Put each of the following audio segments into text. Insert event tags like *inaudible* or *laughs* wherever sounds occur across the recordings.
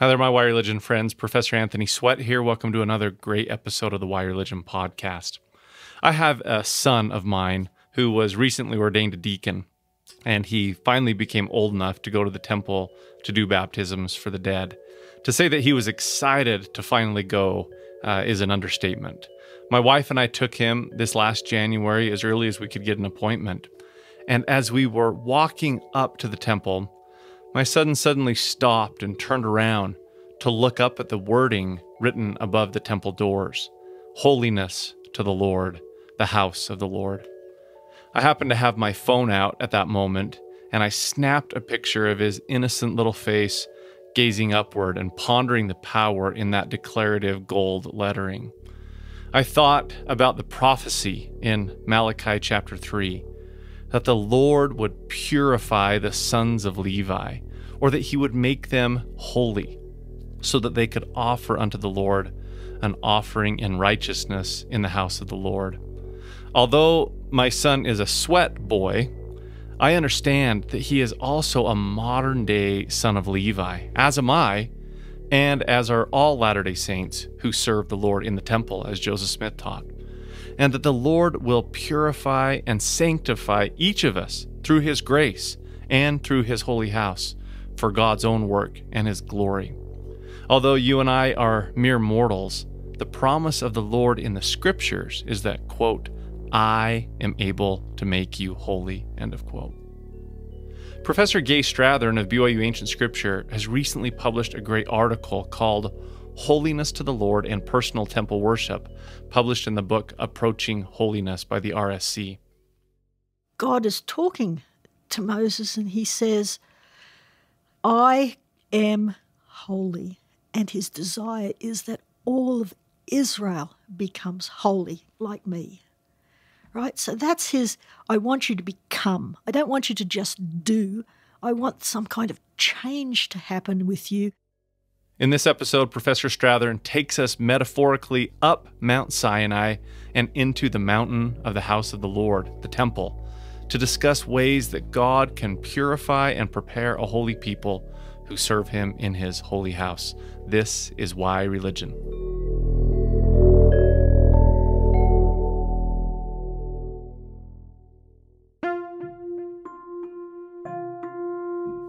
Hi there, my Y Religion friends. Professor Anthony Sweat here. Welcome to another great episode of the Y Religion podcast. I have a son of mine who was recently ordained a deacon, and he finally became old enough to go to the temple to do baptisms for the dead. To say that he was excited to finally go uh, is an understatement. My wife and I took him this last January as early as we could get an appointment. And as we were walking up to the temple, my son suddenly stopped and turned around to look up at the wording written above the temple doors Holiness to the Lord, the house of the Lord. I happened to have my phone out at that moment, and I snapped a picture of his innocent little face gazing upward and pondering the power in that declarative gold lettering. I thought about the prophecy in Malachi chapter 3 that the Lord would purify the sons of Levi, or that he would make them holy, so that they could offer unto the Lord an offering in righteousness in the house of the Lord. Although my son is a sweat boy, I understand that he is also a modern day son of Levi, as am I, and as are all Latter day Saints who serve the Lord in the temple, as Joseph Smith taught and that the Lord will purify and sanctify each of us through His grace and through His holy house for God's own work and His glory. Although you and I are mere mortals, the promise of the Lord in the scriptures is that, quote, I am able to make you holy, end of quote. Professor Gaye Strathearn of BYU Ancient Scripture has recently published a great article called Holiness to the Lord and Personal Temple Worship, published in the book Approaching Holiness by the RSC. God is talking to Moses and he says, I am holy. And his desire is that all of Israel becomes holy like me. Right? So that's his, I want you to become. I don't want you to just do. I want some kind of change to happen with you in this episode, Professor Strathearn takes us metaphorically up Mount Sinai and into the mountain of the house of the Lord, the temple, to discuss ways that God can purify and prepare a holy people who serve him in his holy house. This is Y Religion.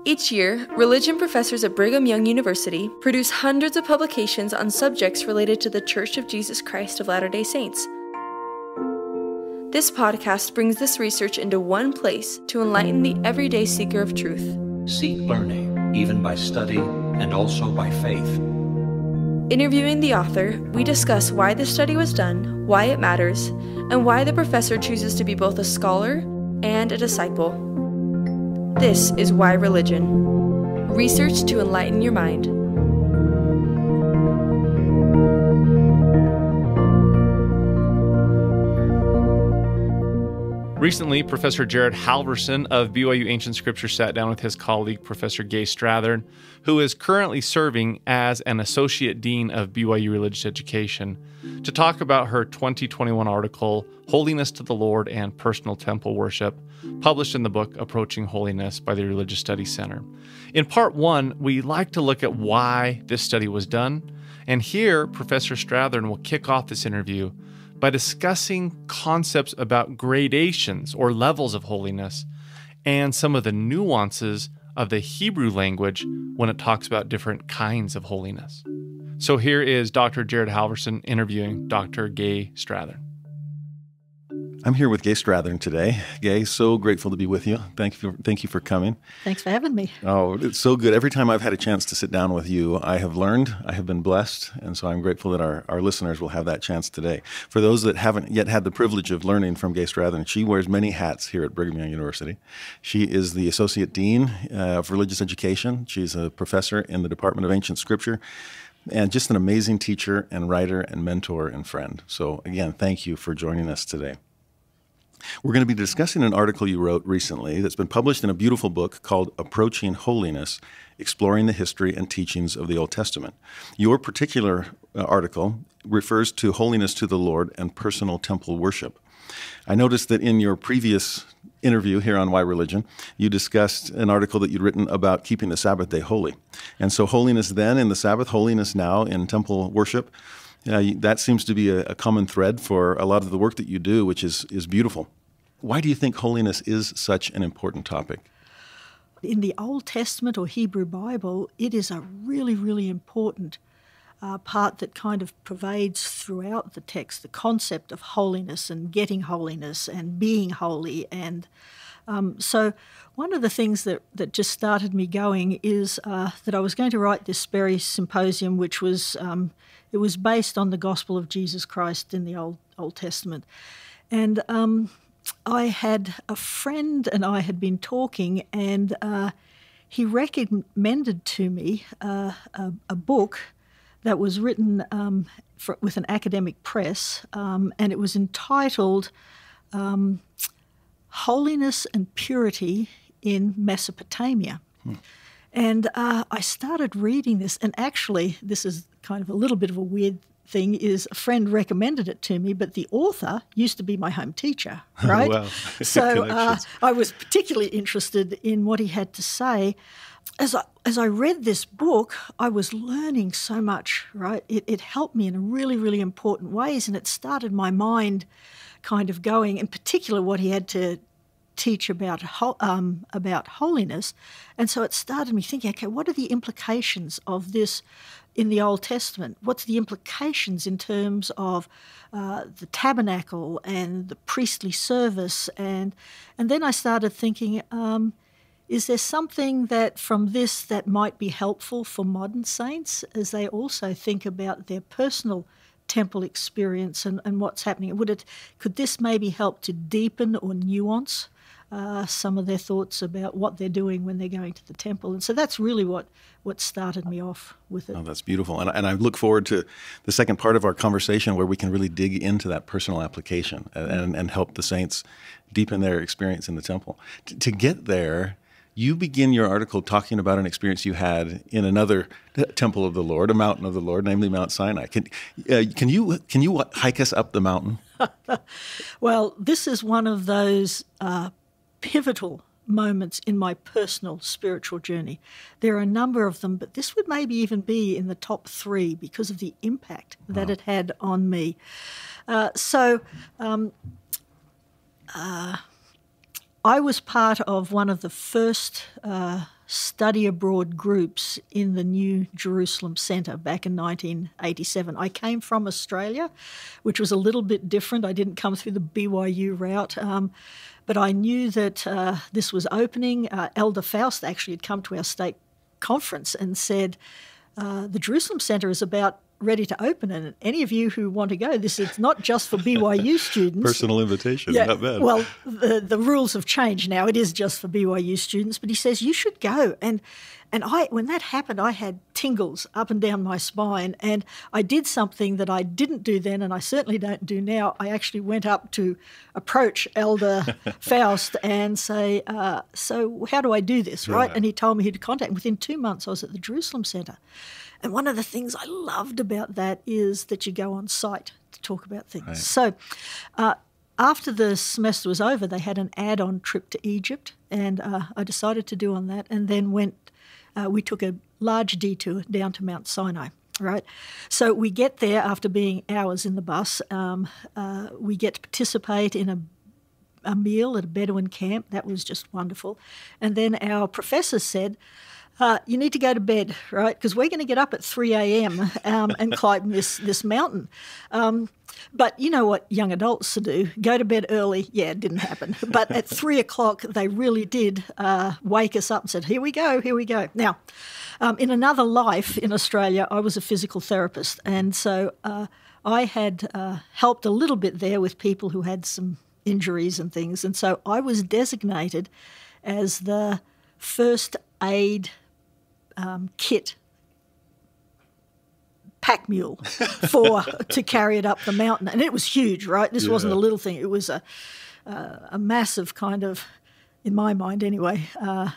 Each year, religion professors at Brigham Young University produce hundreds of publications on subjects related to the Church of Jesus Christ of Latter day Saints. This podcast brings this research into one place to enlighten the everyday seeker of truth. Seek learning, even by study and also by faith. Interviewing the author, we discuss why the study was done, why it matters, and why the professor chooses to be both a scholar and a disciple. This is Y Religion. Research to enlighten your mind. Recently, Professor Jared Halverson of BYU Ancient Scripture sat down with his colleague, Professor Gaye Strathearn, who is currently serving as an Associate Dean of BYU Religious Education, to talk about her 2021 article, Holiness to the Lord and Personal Temple Worship, published in the book Approaching Holiness by the Religious Studies Center. In part one, we like to look at why this study was done, and here Professor Strathearn will kick off this interview by discussing concepts about gradations or levels of holiness and some of the nuances of the Hebrew language when it talks about different kinds of holiness. So here is Dr. Jared Halverson interviewing Dr. Gaye Strathearn. I'm here with Gaye Strathearn today. Gaye, so grateful to be with you. Thank you, for, thank you for coming. Thanks for having me. Oh, it's so good. Every time I've had a chance to sit down with you, I have learned, I have been blessed, and so I'm grateful that our, our listeners will have that chance today. For those that haven't yet had the privilege of learning from Gaye Strathearn, she wears many hats here at Brigham Young University. She is the Associate Dean uh, of Religious Education. She's a professor in the Department of Ancient Scripture and just an amazing teacher and writer and mentor and friend. So, again, thank you for joining us today. We're going to be discussing an article you wrote recently that's been published in a beautiful book called Approaching Holiness Exploring the History and Teachings of the Old Testament. Your particular uh, article refers to holiness to the Lord and personal temple worship. I noticed that in your previous interview here on Y Religion, you discussed an article that you'd written about keeping the Sabbath day holy. And so, holiness then in the Sabbath, holiness now in temple worship, uh, that seems to be a, a common thread for a lot of the work that you do, which is, is beautiful. Why do you think holiness is such an important topic? In the Old Testament or Hebrew Bible, it is a really, really important uh, part that kind of pervades throughout the text the concept of holiness and getting holiness and being holy. And um, so, one of the things that, that just started me going is uh, that I was going to write this Sperry Symposium, which was um, it was based on the Gospel of Jesus Christ in the Old Old Testament, and um, I had a friend and I had been talking, and uh, he recommended to me uh, a, a book that was written um, for, with an academic press, um, and it was entitled um, Holiness and Purity in Mesopotamia. Hmm. And uh, I started reading this, and actually, this is kind of a little bit of a weird thing is a friend recommended it to me, but the author used to be my home teacher, *laughs* right? well, *laughs* so uh, I was particularly interested in what he had to say as I, as I read this book, I was learning so much, right? It, it helped me in really, really important ways, and it started my mind kind of going, in particular, what he had to teach about um, about holiness, and so it started me thinking, okay, what are the implications of this in the Old Testament? What's the implications in terms of uh, the tabernacle and the priestly service, and and then I started thinking. Um, is there something that from this that might be helpful for modern saints as they also think about their personal temple experience and, and what's happening? Would it could this maybe help to deepen or nuance uh, some of their thoughts about what they're doing when they're going to the temple? And so that's really what what started me off with it. Oh, that's beautiful, and, and I look forward to the second part of our conversation where we can really dig into that personal application and, and, and help the saints deepen their experience in the temple. T- to get there you begin your article talking about an experience you had in another temple of the Lord, a mountain of the Lord, namely Mount Sinai. Can, uh, can you can you hike us up the mountain? *laughs* well, this is one of those uh, pivotal moments in my personal spiritual journey. There are a number of them, but this would maybe even be in the top three because of the impact that it had on me. Uh, so. Um, uh, I was part of one of the first uh, study abroad groups in the New Jerusalem Centre back in 1987. I came from Australia, which was a little bit different. I didn't come through the BYU route. Um, but I knew that uh, this was opening. Uh, Elder Faust actually had come to our state conference and said, uh, the Jerusalem Centre is about ready to open. And any of you who want to go, this is not just for BYU *laughs* students. Personal invitation, yeah, not bad. Well, the, the rules have changed now. It is just for BYU students. But he says you should go. And and I, when that happened, I had tingles up and down my spine. And I did something that I didn't do then, and I certainly don't do now. I actually went up to approach Elder *laughs* Faust and say, uh, So, how do I do this? Right? right? And he told me he'd contact. me. Within two months, I was at the Jerusalem Centre. And one of the things I loved about that is that you go on site to talk about things. Right. So, uh, after the semester was over, they had an add on trip to Egypt, and uh, I decided to do on that, and then went. Uh, we took a large detour down to Mount Sinai. Right, so we get there after being hours in the bus. Um, uh, we get to participate in a a meal at a Bedouin camp. That was just wonderful. And then our professor said, uh, you need to go to bed, right? Because we're going to get up at 3 a.m. Um, and climb this, this mountain. Um, but you know what young adults to do? Go to bed early. Yeah, it didn't happen. But at *laughs* three o'clock, they really did uh, wake us up and said, Here we go, here we go. Now, um, in another life in Australia, I was a physical therapist. And so uh, I had uh, helped a little bit there with people who had some injuries and things. And so I was designated as the first aid um, kit pack mule *laughs* for to carry it up the mountain, and it was huge, right? This yeah. wasn't a little thing; it was a uh, a massive kind of, in my mind anyway, uh,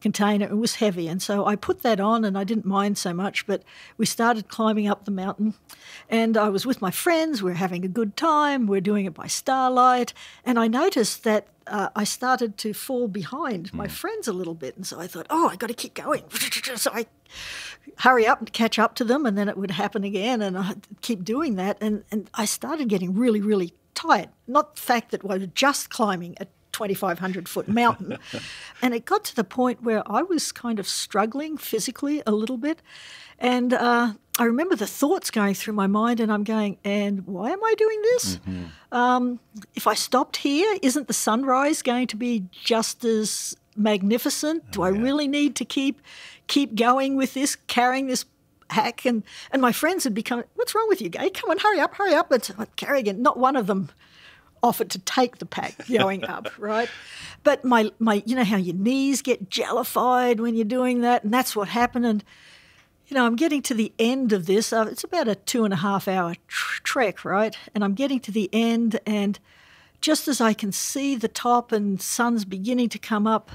container. It was heavy. And so I put that on and I didn't mind so much. But we started climbing up the mountain and I was with my friends. We are having a good time. We are doing it by starlight. And I noticed that uh, I started to fall behind my friends a little bit. And so I thought, oh, I got to keep going. *laughs* so I hurry up and catch up to them. And then it would happen again. And I'd keep doing that. And, and I started getting really, really tired. Not the fact that we were just climbing a 2,500 foot mountain. *laughs* and it got to the point where I was kind of struggling physically a little bit. And uh, I remember the thoughts going through my mind, and I'm going, and why am I doing this? Mm-hmm. Um, if I stopped here, isn't the sunrise going to be just as magnificent? Do oh, I yeah. really need to keep keep going with this, carrying this hack? And and my friends had become, what's wrong with you, Gaye? Come on, hurry up, hurry up! But carrying it. Not one of them offered to take the pack going up, *laughs* right? But my, my, you know how your knees get jellified when you're doing that, and that's what happened. And you know, I'm getting to the end of this. Uh, it's about a two and a half hour tr- trek, right? And I'm getting to the end, and just as I can see the top and sun's beginning to come up,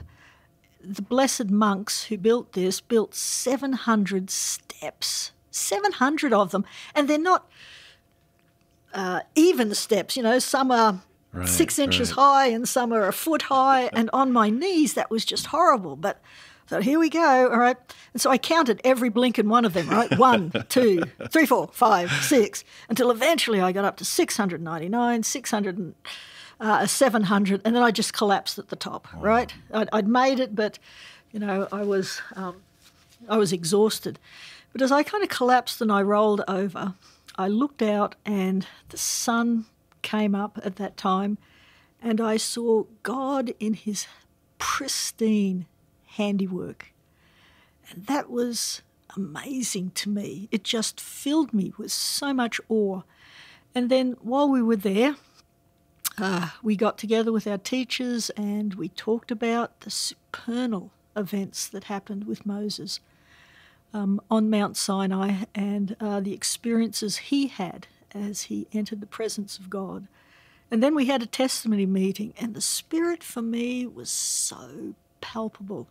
the blessed monks who built this built 700 steps, 700 of them, and they're not uh, even steps. You know, some are right, six inches right. high and some are a foot high. and on my knees, that was just horrible. But so here we go. All right. And so I counted every blink in one of them, right? *laughs* One, two, three, four, five, six, until eventually I got up to 699, 600, uh, 700, and then I just collapsed at the top, right? I'd, I'd, made it, but, you know, I was, um, I was exhausted. But as I kind of collapsed and I rolled over, I looked out and the sun came up at that time, and I saw God in his pristine handiwork. And that was amazing to me. It just filled me with so much awe. And then while we were there, uh, we got together with our teachers and we talked about the supernal events that happened with Moses um, on Mount Sinai and uh, the experiences he had as he entered the presence of God. And then we had a testimony meeting, and the Spirit for me was so palpable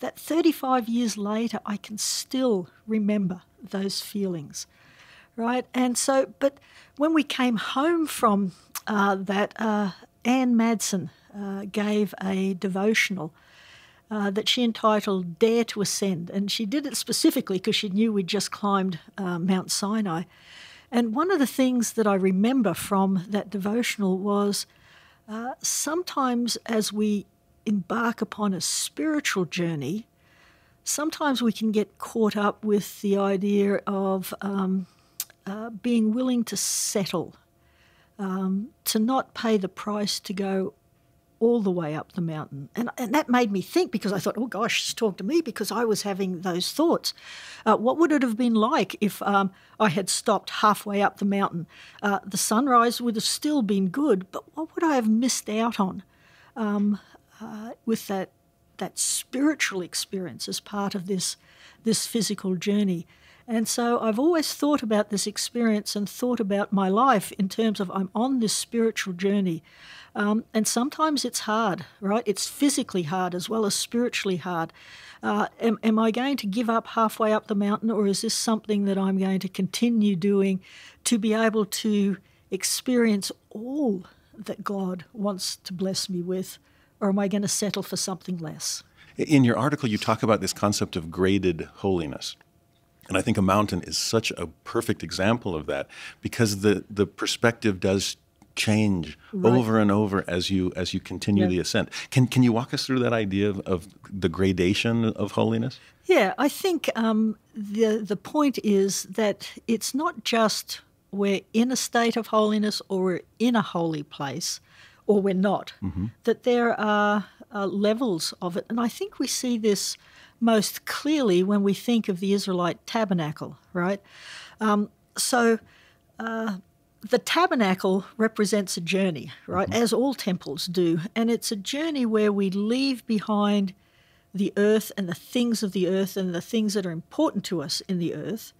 that 35 years later I can still remember those feelings. Right? And so, but when we came home from uh, that, uh, Anne Madsen uh, gave a devotional uh, that she entitled Dare to Ascend. And she did it specifically because she knew we'd just climbed uh, Mount Sinai. And one of the things that I remember from that devotional was uh, sometimes as we embark upon a spiritual journey, sometimes we can get caught up with the idea of um, uh, being willing to settle, um, to not pay the price to go all the way up the mountain. And, and that made me think because I thought, oh gosh, she's talked to me because I was having those thoughts. Uh, what would it have been like if um, I had stopped halfway up the mountain? Uh, the sunrise would have still been good, but what would I have missed out on um, uh, with that, that spiritual experience as part of this, this physical journey? And so I've always thought about this experience and thought about my life in terms of I'm on this spiritual journey. Um, and sometimes it's hard, right? It's physically hard as well as spiritually hard. Uh, am, am I going to give up halfway up the mountain, or is this something that I'm going to continue doing to be able to experience all that God wants to bless me with? Or am I going to settle for something less? In your article, you talk about this concept of graded holiness. And I think a mountain is such a perfect example of that because the, the perspective does change right. over and over as you as you continue yeah. the ascent. Can can you walk us through that idea of, of the gradation of holiness? Yeah, I think um, the the point is that it's not just we're in a state of holiness or we're in a holy place or we're not. Mm-hmm. That there are uh, levels of it, and I think we see this most clearly when we think of the Israelite tabernacle, right? Um, so. Uh, the tabernacle represents a journey, right, mm-hmm. as all temples do. And it's a journey where we leave behind the earth and the things of the earth and the things that are important to us in the earth.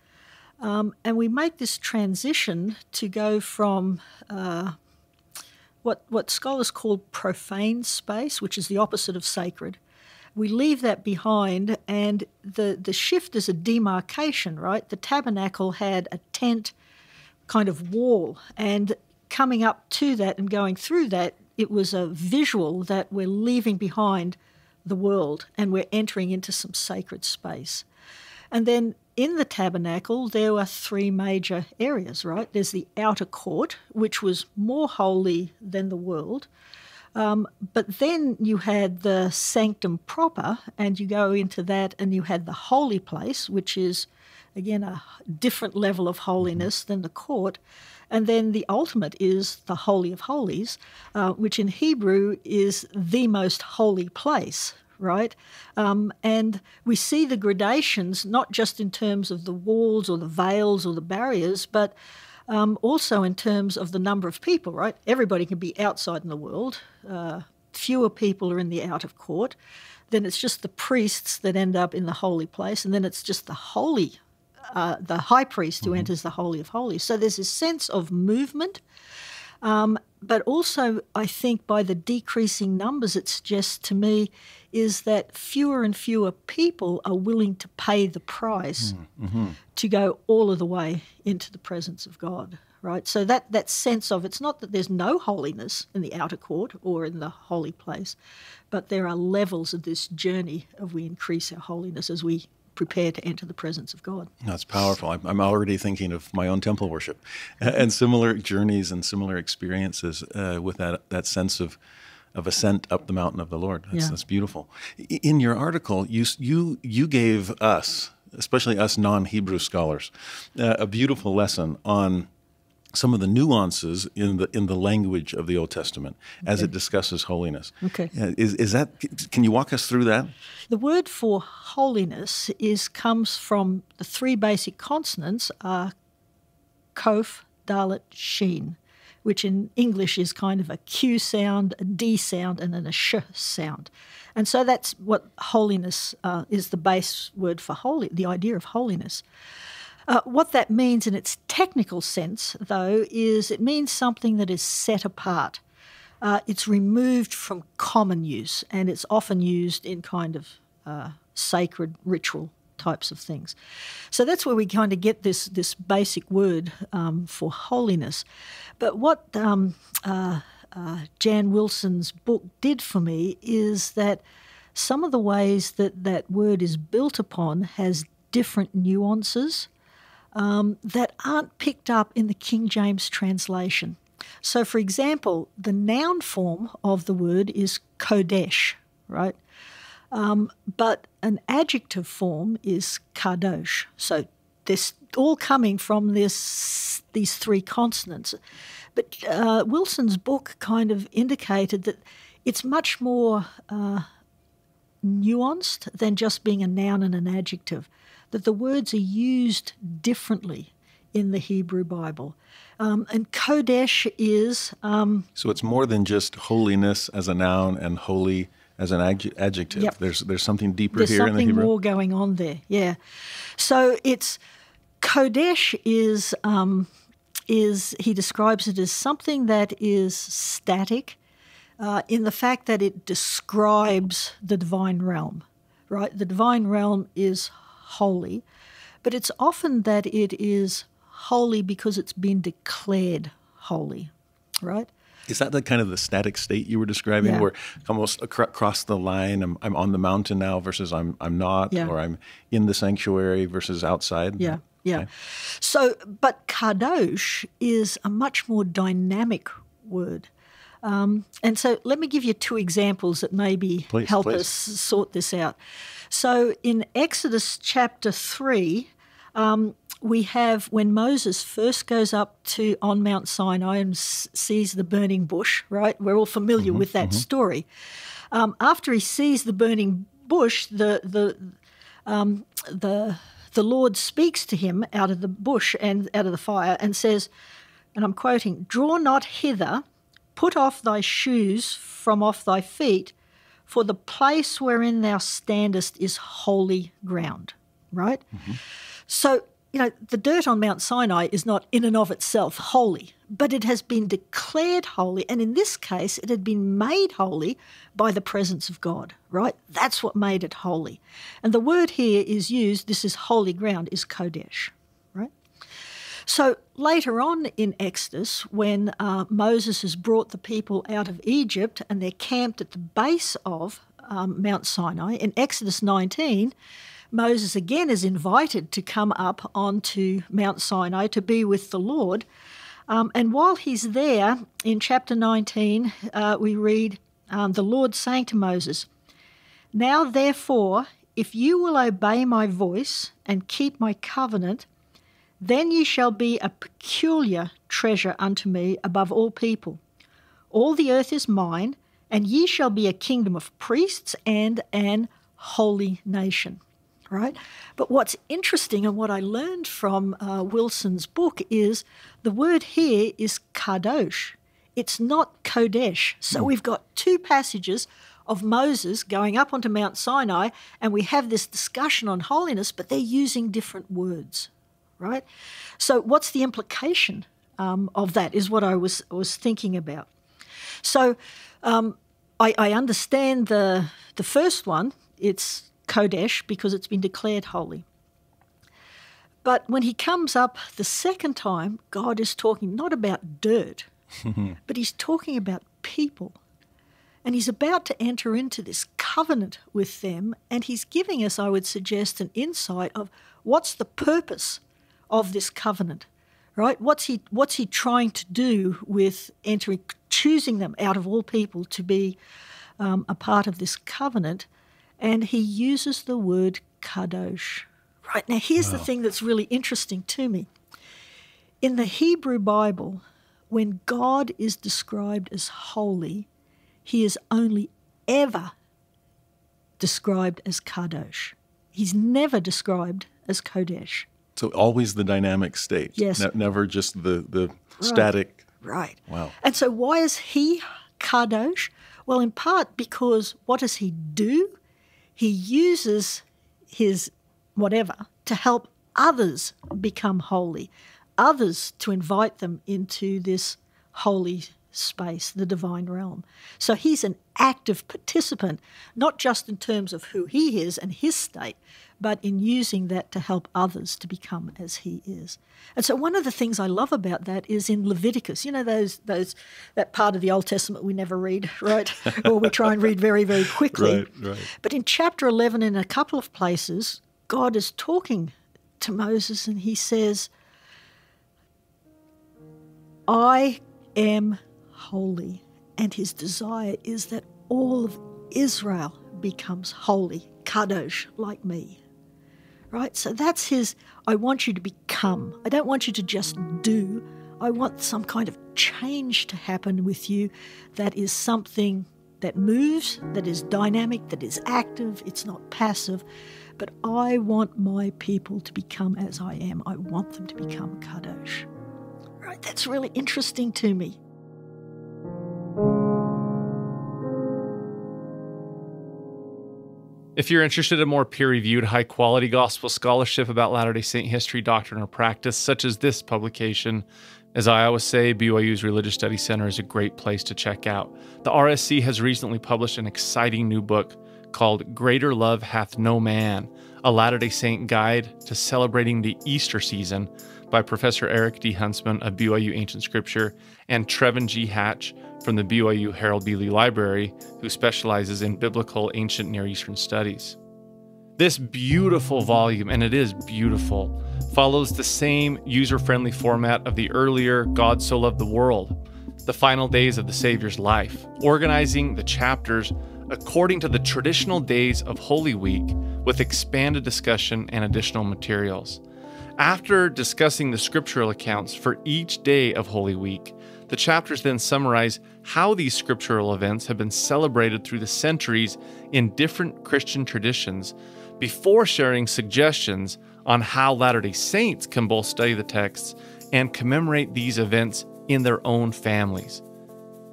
Um, and we make this transition to go from uh, what, what scholars call profane space, which is the opposite of sacred, we leave that behind, and the, the shift is a demarcation, right? The tabernacle had a tent kind of wall, and coming up to that and going through that, it was a visual that we're leaving behind the world and we're entering into some sacred space. And then in the tabernacle, there were three major areas, right? There's the outer court, which was more holy than the world. Um, but then you had the sanctum proper, and you go into that, and you had the holy place, which is, again, a different level of holiness than the court. And then the ultimate is the Holy of Holies, uh, which in Hebrew is the most holy place, right? Um, and we see the gradations not just in terms of the walls or the veils or the barriers, but um, also in terms of the number of people, right? Everybody can be outside in the world. Uh, fewer people are in the out of court. Then it's just the priests that end up in the holy place, and then it's just the holy uh, the high priest who mm-hmm. enters the Holy of Holies. So there's this sense of movement, um, but also I think by the decreasing numbers, it suggests to me is that fewer and fewer people are willing to pay the price mm-hmm. to go all of the way into the presence of God. Right, so that that sense of it's not that there's no holiness in the outer court or in the holy place, but there are levels of this journey of we increase our holiness as we prepare to enter the presence of God. That's powerful. I'm, I'm already thinking of my own temple worship *laughs* and similar journeys and similar experiences uh, with that, that sense of, of ascent up the mountain of the Lord. That's, yeah. that's beautiful. In your article, you, you, you gave us, especially us non Hebrew scholars, uh, a beautiful lesson on some of the nuances in the in the language of the Old Testament okay. as it discusses holiness. Okay, is is that? Can you walk us through that? The word for holiness is comes from the three basic consonants: are Kof, Dalet, sheen, which in English is kind of a Q sound, a D sound, and then a Sh sound. And so that's what holiness uh, is the base word for holy, the idea of holiness. Uh, what that means in its technical sense, though, is it means something that is set apart. Uh, it's removed from common use, and it's often used in kind of uh, sacred ritual types of things. So that's where we kind of get this this basic word um, for holiness. But what um, uh, uh, Jan Wilson's book did for me is that some of the ways that that word is built upon has different nuances um, that aren't picked up in the King James translation. So, for example, the noun form of the word is Kodesh, right? Um, but an adjective form is Kadosh. So, this all coming from this these three consonants. But uh, Wilson's book kind of indicated that it's much more uh, nuanced than just being a noun and an adjective that the words are used differently in the Hebrew Bible. Um, and Kodesh is. Um, so it's more than just holiness as a noun and holy as an adjective. Yep. There's there's something deeper there's here something in the Hebrew. more going on there. Yeah. So it's Kodesh is um, is he describes it as something that is static, uh, in the fact that it describes the divine realm. Right. The divine realm is holy, but it's often that it is holy because it's been declared holy, right? Is that the kind of the static state you were describing, yeah. where almost across the line, I'm, I'm on the mountain now versus I'm I'm not, yeah. or I'm in the sanctuary versus outside? Yeah, yeah. Okay. So, but kadosh is a much more dynamic word. Um, and so let me give you two examples that maybe please, help please. us sort this out. So in Exodus chapter 3, um, we have when Moses first goes up to on Mount Sinai and sees the burning bush, right? We're all familiar mm-hmm, with that mm-hmm. story. Um, after he sees the burning bush, the the um, the the Lord speaks to him out of the bush and out of the fire and says, and I'm quoting, "Draw not hither, put off thy shoes from off thy feet, for the place wherein thou standest is holy ground. Right? Mm-hmm. So you know, the dirt on Mount Sinai is not in and of itself holy, but it has been declared holy. And in this case, it had been made holy by the presence of God, right? That's what made it holy. And the word here is used, this is holy ground, is Kodesh? So later on in Exodus, when uh, Moses has brought the people out of Egypt and they're camped at the base of um, Mount Sinai, in Exodus 19, Moses again is invited to come up onto Mount Sinai to be with the Lord. Um, and while he's there, in chapter 19, uh, we read um, the Lord saying to Moses, Now therefore, if you will obey my voice and keep my covenant, then ye shall be a peculiar treasure unto me above all people. All the earth is mine, and ye shall be a kingdom of priests and an holy nation right? But what's interesting and what I learned from uh, Wilson's book is the word here is kadosh. It's not Kodesh. So we've got two passages of Moses going up onto Mount Sinai, and we have this discussion on holiness, but they're using different words, right? So what's the implication um, of that? Is what I was was thinking about. So um, I, I understand the the first one. It's Kodesh because it's been declared holy. But when he comes up the second time, God is talking not about dirt, *laughs* but he's talking about people. And he's about to enter into this covenant with them, and he's giving us, I would suggest, an insight of what's the purpose of this covenant, right? What's he, what's he trying to do with entering, choosing them out of all people to be um, a part of this covenant? and he uses the word kadosh. Right now, here's wow. the thing that's really interesting to me. In the Hebrew Bible, when God is described as holy, he is only ever described as kadosh. He's never described as kodesh. So always the dynamic state. Yes. Ne- never just the, the right. static. Right. Wow. And so why is he kadosh? Well, in part because what does he do? he uses his whatever to help others become holy, others to invite them into this holy space, the divine realm. So he's an active participant, not just in terms of who he is and his state, but in using that to help others to become as he is. And so one of the things I love about that is in Leviticus, you know those those that part of the Old Testament we never read, *laughs* right? or we try and read very, very quickly. Right, right. But in chapter 11 in a couple of places, God is talking to Moses and he says, I am holy, and his desire is that all of Israel becomes holy, kadosh, like me. Right? So that's his, I want you to become. I don't want you to just do. I want some kind of change to happen with you that is something that moves, that is dynamic, that is active, it's not passive. But I want my people to become as I am. I want them to become Kadosh. Right? That's really interesting to me. If you're interested in more peer reviewed, high quality gospel scholarship about Latter day Saint history, doctrine, or practice, such as this publication, as I always say, BYU's Religious Study Center is a great place to check out. The RSC has recently published an exciting new book called Greater Love Hath No Man, a Latter day Saint guide to celebrating the Easter season by Professor Eric D. Huntsman of BYU Ancient Scripture and Trevin G. Hatch from the BYU Harold B. Lee Library, who specializes in biblical ancient Near Eastern studies. This beautiful volume, and it is beautiful, follows the same user friendly format of the earlier God So Loved the World, the final days of the Savior's life, organizing the chapters according to the traditional days of Holy Week with expanded discussion and additional materials. After discussing the scriptural accounts for each day of Holy Week, the chapters then summarize how these scriptural events have been celebrated through the centuries in different Christian traditions before sharing suggestions on how Latter day Saints can both study the texts and commemorate these events in their own families.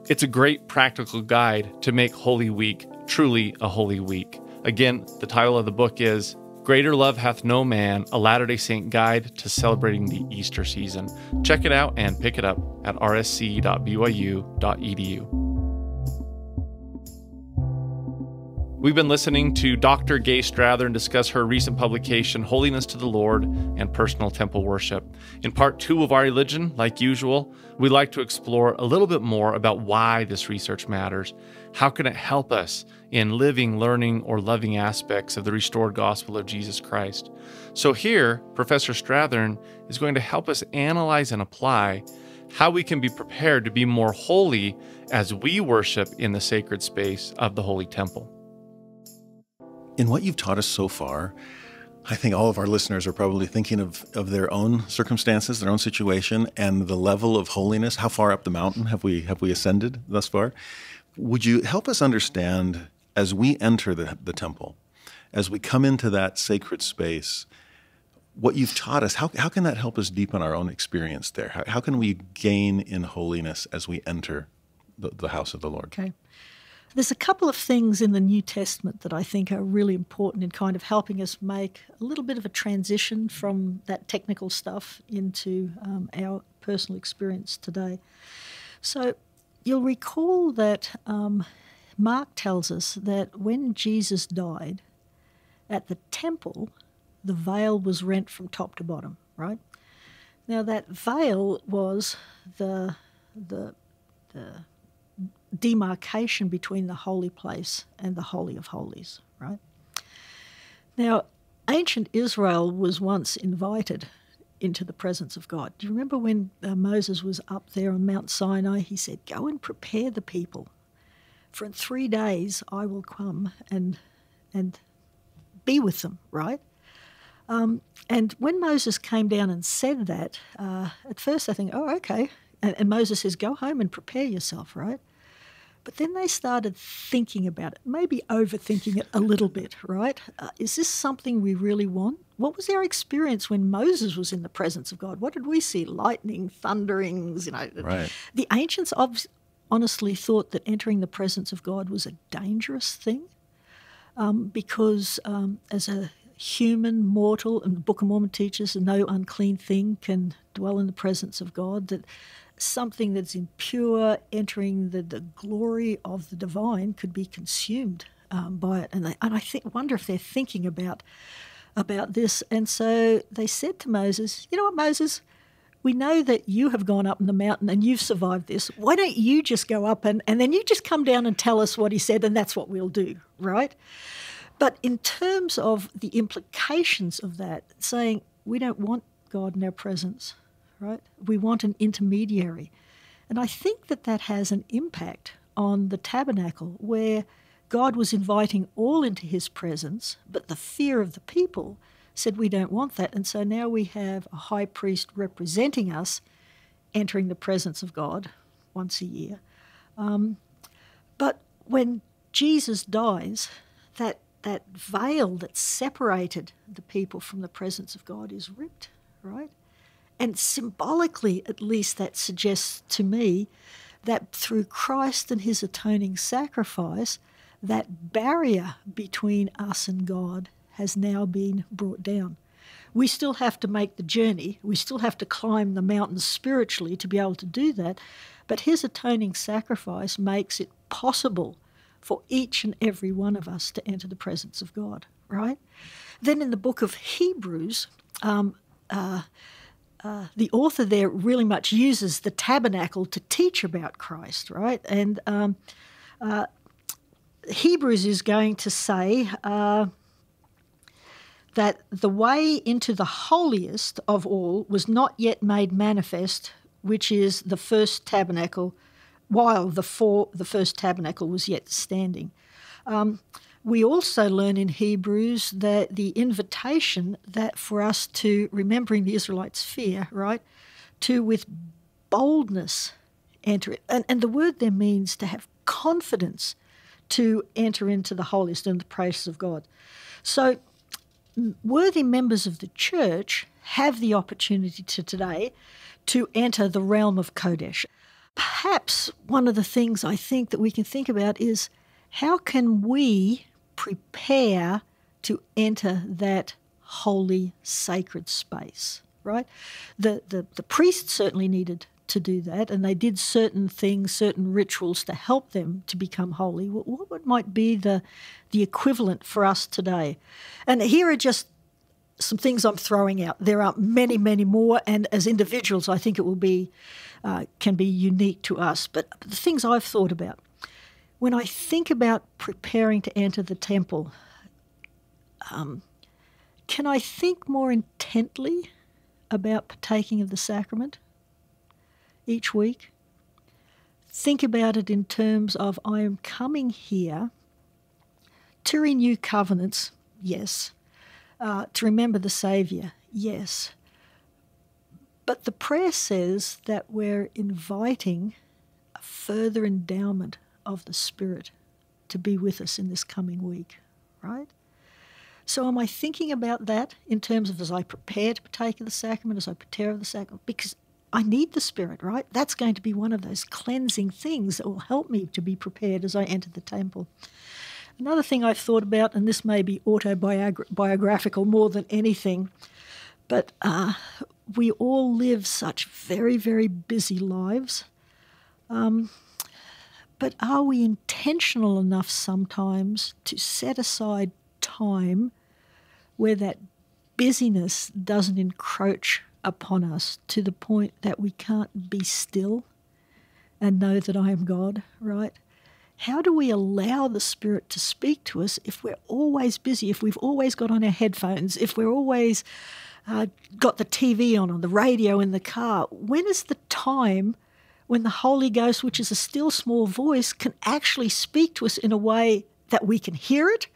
It's a great practical guide to make Holy Week truly a Holy Week. Again, the title of the book is Greater Love Hath No Man, a Latter day Saint guide to celebrating the Easter season. Check it out and pick it up at rsc.byu.edu. We've been listening to Dr. Gaye Strathearn discuss her recent publication, Holiness to the Lord and Personal Temple Worship. In part two of our religion, like usual, we'd like to explore a little bit more about why this research matters. How can it help us in living, learning, or loving aspects of the restored gospel of Jesus Christ? So, here, Professor Strathearn is going to help us analyze and apply how we can be prepared to be more holy as we worship in the sacred space of the Holy Temple. In what you've taught us so far, I think all of our listeners are probably thinking of, of their own circumstances, their own situation, and the level of holiness. How far up the mountain have we have we ascended thus far? Would you help us understand as we enter the, the temple, as we come into that sacred space, what you've taught us, how, how can that help us deepen our own experience there? How, how can we gain in holiness as we enter the, the house of the Lord? Okay. There's a couple of things in the New Testament that I think are really important in kind of helping us make a little bit of a transition from that technical stuff into um, our personal experience today. So you'll recall that um, Mark tells us that when Jesus died at the temple, the veil was rent from top to bottom, right? Now that veil was the the the demarcation between the holy place and the Holy of Holies, right? Now, ancient Israel was once invited into the presence of God. Do you remember when uh, Moses was up there on Mount Sinai? He said, Go and prepare the people, for in three days I will come and, and be with them, right? Um, and when Moses came down and said that, uh, at first I think, oh, okay. And, and Moses says, Go home and prepare yourself, right? But then they started thinking about it, maybe overthinking it a little bit, right? Uh, is this something we really want? What was our experience when Moses was in the presence of God? What did we see? Lightning, thunderings, you know. Right. The ancients ob- honestly thought that entering the presence of God was a dangerous thing um, because um, as a human, mortal, and the Book of Mormon teaches no unclean thing can dwell in the presence of God, that something that's impure entering the, the glory of the divine could be consumed um, by it. And, they, and I think, wonder if they're thinking about, about this. And so they said to Moses, You know what, Moses? We know that you have gone up in the mountain and you've survived this. Why don't you just go up and, and then you just come down and tell us what he said, and that's what we'll do, right? But in terms of the implications of that, saying we don't want God in our presence, right? We want an intermediary. And I think that that has an impact on the tabernacle where God was inviting all into his presence, but the fear of the people said we don't want that. And so now we have a high priest representing us entering the presence of God once a year. Um, but when Jesus dies, that, that veil that separated the people from the presence of God is ripped, right? And symbolically, at least, that suggests to me that through Christ and his atoning sacrifice, that barrier between us and God has now been brought down. We still have to make the journey, we still have to climb the mountains spiritually to be able to do that, but his atoning sacrifice makes it possible for each and every one of us to enter the presence of God, right? Then in the book of Hebrews, um, uh, uh, the author there really much uses the tabernacle to teach about Christ, right? And um, uh, Hebrews is going to say uh, that the way into the holiest of all was not yet made manifest, which is the first tabernacle, while the, four, the first tabernacle was yet standing. Um, we also learn in Hebrews that the invitation that for us to, remembering the Israelites' fear, right, to with boldness enter it. And, and the word there means to have confidence to enter into the holiest and the praises of God. So, worthy members of the church have the opportunity to today to enter the realm of Kodesh. Perhaps one of the things I think that we can think about is how can we prepare to enter that holy, sacred space, right? The, the, the priests certainly needed to do that, and they did certain things, certain rituals to help them to become holy. What, what might be the, the equivalent for us today? And here are just some things I'm throwing out. There are many, many more, and as individuals, I think it will be uh, can be unique to us. But the things I've thought about when I think about preparing to enter the temple, um, can I think more intently about partaking of the sacrament each week? Think about it in terms of I am coming here to renew covenants, yes. Uh, to remember the Saviour, yes. But the prayer says that we're inviting a further endowment of the Spirit to be with us in this coming week, right? So, am I thinking about that in terms of as I prepare to partake of the sacrament, as I prepare of the sacrament? Because I need the Spirit, right? That's going to be one of those cleansing things that will help me to be prepared as I enter the temple. Another thing I've thought about, and this may be autobiographical more than anything, but uh, we all live such very, very busy lives. Um, but are we intentional enough sometimes to set aside time where that busyness doesn't encroach upon us to the point that we can't be still and know that I am God, right? How do we allow the Spirit to speak to us if we're always busy, if we've always got on our headphones, if we're always uh, got the TV on, or the radio in the car? When is the time when the Holy Ghost, which is a still small voice, can actually speak to us in a way that we can hear it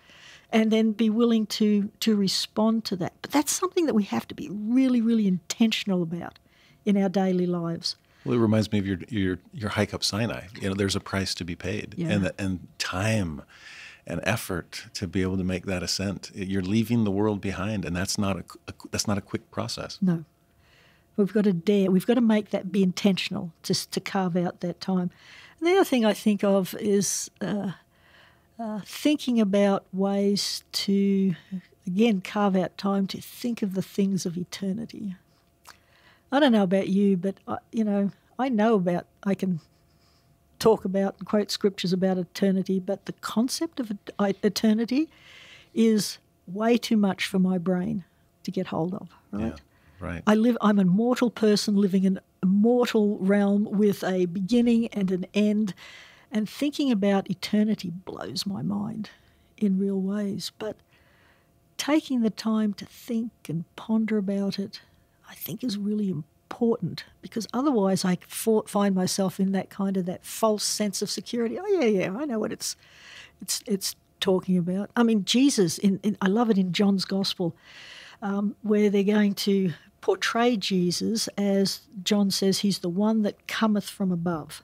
and then be willing to to respond to that. But that's something that we have to be really, really intentional about in our daily lives. Well, it reminds me of your your your hike up Sinai. You know, there's a price to be paid, Yeah. and and time and effort to be able to make that ascent. You're leaving the world behind, and that's not a, a that's not a quick process. No. We've got to dare. We've got to make that be intentional, just to carve out that time. And the other thing I think of is uh, uh, thinking about ways to, again, carve out time to think of the things of eternity. I don't know about you, but I, you know, I know about. I can talk about and quote scriptures about eternity, but the concept of eternity is way too much for my brain to get hold of. Right. Yeah, right. I live. I'm a mortal person living in a mortal realm with a beginning and an end, and thinking about eternity blows my mind in real ways. But taking the time to think and ponder about it, I think, is really important because otherwise I find myself in that kind of that false sense of security. Oh yeah, yeah, I know what it's it's it's talking about. I mean, Jesus. In, in I love it in John's Gospel um, where they're going to portray Jesus as John says he's the one that cometh from above.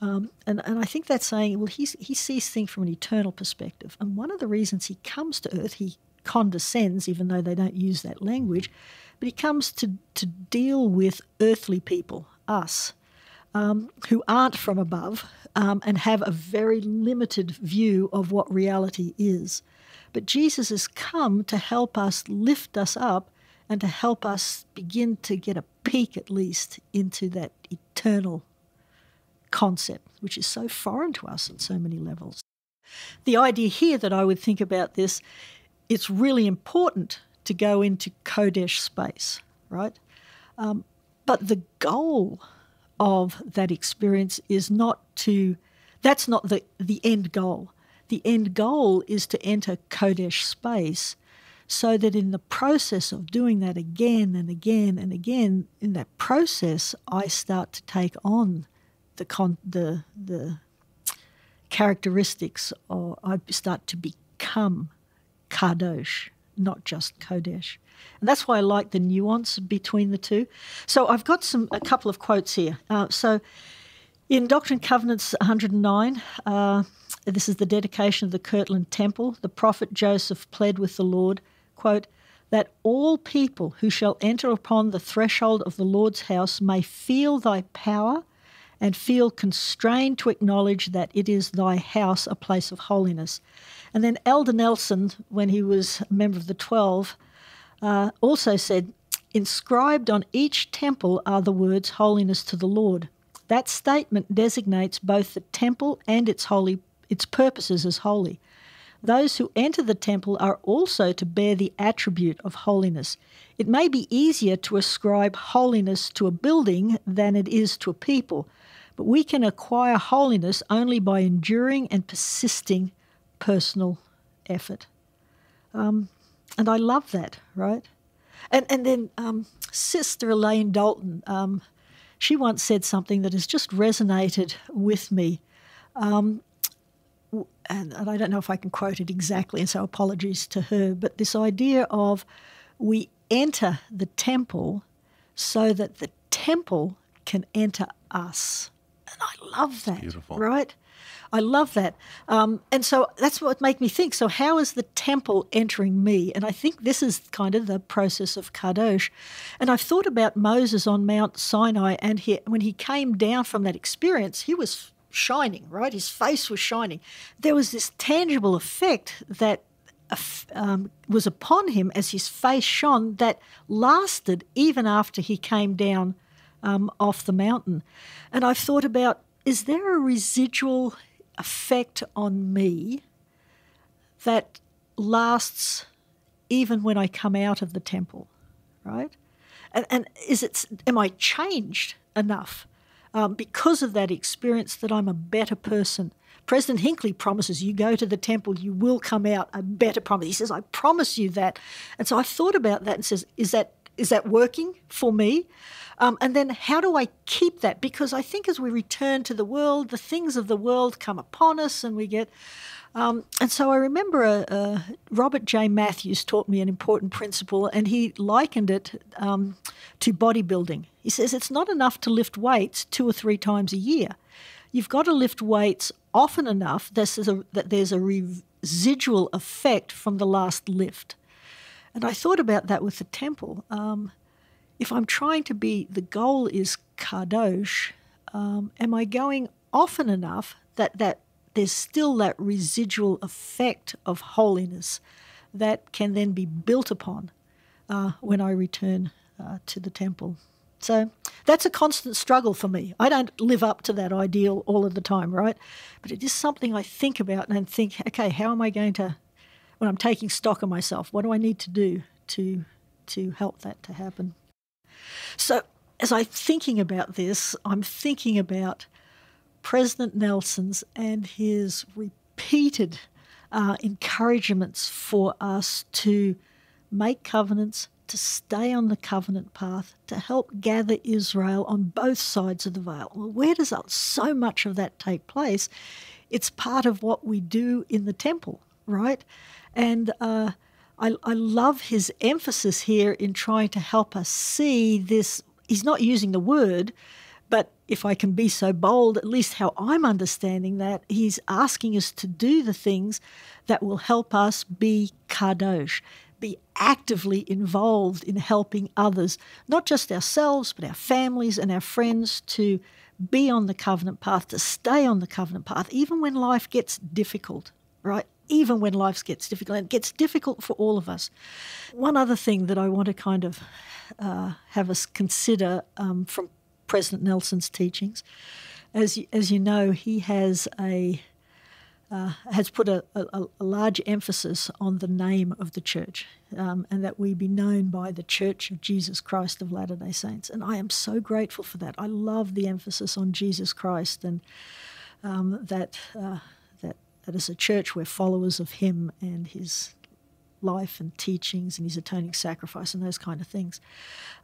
Um, and, and I think that's saying, well, he's, he sees things from an eternal perspective. And one of the reasons he comes to earth, he condescends, even though they don't use that language, but he comes to, to deal with earthly people, us, um, who aren't from above um, and have a very limited view of what reality is. But Jesus has come to help us lift us up and to help us begin to get a peek, at least, into that eternal concept, which is so foreign to us on so many levels. The idea here that I would think about this, it's really important to go into Kodesh space, right? Um, but the goal of that experience is not to, that's not the, the end goal. The end goal is to enter Kodesh space so that in the process of doing that again and again and again, in that process, I start to take on the con- the the characteristics, or I start to become kadosh, not just kodesh, and that's why I like the nuance between the two. So I've got some a couple of quotes here. Uh, so in Doctrine and Covenants 109. Uh, this is the dedication of the Kirtland Temple. The prophet Joseph pled with the Lord, quote, that all people who shall enter upon the threshold of the Lord's house may feel thy power and feel constrained to acknowledge that it is thy house a place of holiness. And then Elder Nelson, when he was a member of the Twelve, uh, also said, Inscribed on each temple are the words holiness to the Lord. That statement designates both the temple and its holy its purposes as holy. Those who enter the temple are also to bear the attribute of holiness. It may be easier to ascribe holiness to a building than it is to a people, but we can acquire holiness only by enduring and persisting personal effort. Um, and I love that, right? And, and then um, Sister Elaine Dalton, um, she once said something that has just resonated with me. Um, and, and I don't know if I can quote it exactly, and so apologies to her, but this idea of we enter the temple so that the temple can enter us. And I love that. Beautiful. Right? I love that. Um, and so that's what made me think. So, how is the temple entering me? And I think this is kind of the process of Kadosh. And I've thought about Moses on Mount Sinai, and he, when he came down from that experience, he was shining, right? His face was shining. There was this tangible effect that um, was upon him as his face shone that lasted even after he came down um, off the mountain. And I've thought about is there a residual effect on me that lasts even when I come out of the temple, right? And, and is it am I changed enough um, because of that experience that I'm a better person. President Hinckley promises you go to the temple, you will come out a better promise. He says, I promise you that. And so I thought about that and says, is that is that working for me? Um, and then how do I keep that? Because I think as we return to the world, the things of the world come upon us and we get um, and so I remember uh, uh, Robert J. Matthews taught me an important principle, and he likened it um, to bodybuilding. He says it's not enough to lift weights two or three times a year. You've got to lift weights often enough a, that there's a residual effect from the last lift. And I thought about that with the temple. Um, if I'm trying to be, the goal is kadosh, um, am I going often enough that that there's still that residual effect of holiness that can then be built upon uh, when I return uh, to the temple. So that's a constant struggle for me. I don't live up to that ideal all of the time, right? But it is something I think about and think, okay, how am I going to, when I'm taking stock of myself, what do I need to do to to help that to happen? So as I'm thinking about this, I'm thinking about President Nelson's and his repeated uh, encouragements for us to make covenants, to stay on the covenant path, to help gather Israel on both sides of the veil. Well, where does so much of that take place? It's part of what we do in the temple, right? And uh, I, I love his emphasis here in trying to help us see this. He's not using the word, but if I can be so bold, at least how I'm understanding that, he's asking us to do the things that will help us be kadosh, be actively involved in helping others, not just ourselves, but our families and our friends to be on the covenant path, to stay on the covenant path, even when life gets difficult, right? Even when life gets difficult, and it gets difficult for all of us. One other thing that I want to kind of uh, have us consider um, from President Nelson's teachings. As you, as you know, he has a uh, has put a, a, a, large emphasis on the name of the church um, and that we be known by the Church of Jesus Christ of Latter day Saints. And I am so grateful for that. I love the emphasis on Jesus Christ and um, that, uh, that, is a church where followers of Him and His life and teachings and His atoning sacrifice and those kind of things.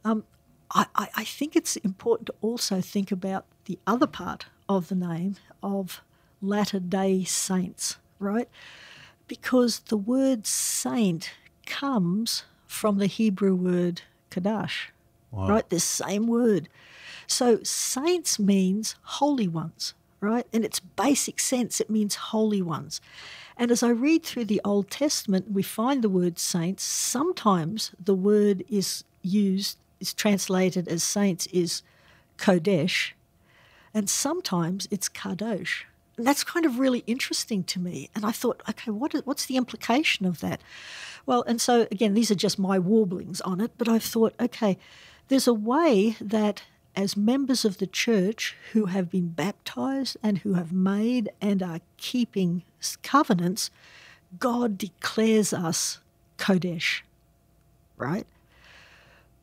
Um, I, I think it's important to also think about the other part of the name of Latter day Saints, right? Because the word saint comes from the Hebrew word kadash, wow. right? The same word. So saints means holy ones, right? In its basic sense, it means holy ones. And as I read through the Old Testament, we find the word saints. Sometimes the word is used is translated as saints is Kodesh. and sometimes it's kadosh. And that's kind of really interesting to me. And I thought, okay, what is, what's the implication of that? Well, and so again, these are just my warblings on it, but I've thought, okay, there's a way that as members of the church who have been baptized and who have made and are keeping covenants, God declares us Kodesh, right?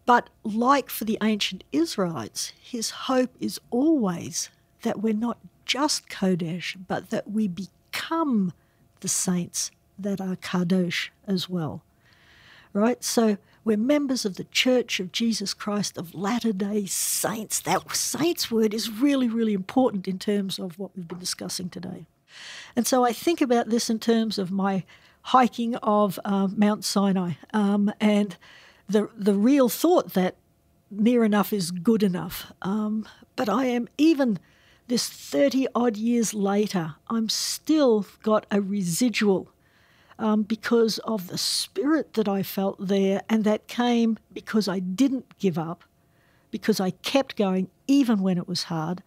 But like for the ancient Israelites, his hope is always that we're not just Kodesh, but that we become the saints that are Kadosh as well. Right? So we're members of the Church of Jesus Christ of Latter day Saints. That saints word is really, really important in terms of what we've been discussing today. And so I think about this in terms of my hiking of uh, Mount Sinai um, and the, the real thought that near enough is good enough. Um, but I am even this 30 odd years later, I'm still got a residual um, because of the spirit that I felt there, and that came because I didn't give up, because I kept going even when it was hard,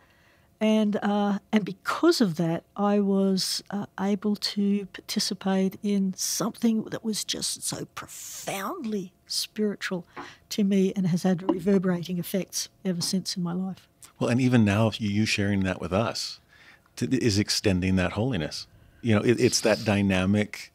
and uh, and because of that, I was uh, able to participate in something that was just so profoundly spiritual to me, and has had reverberating effects ever since in my life. Well, and even now, if you sharing that with us is extending that holiness. You know, it, it's that dynamic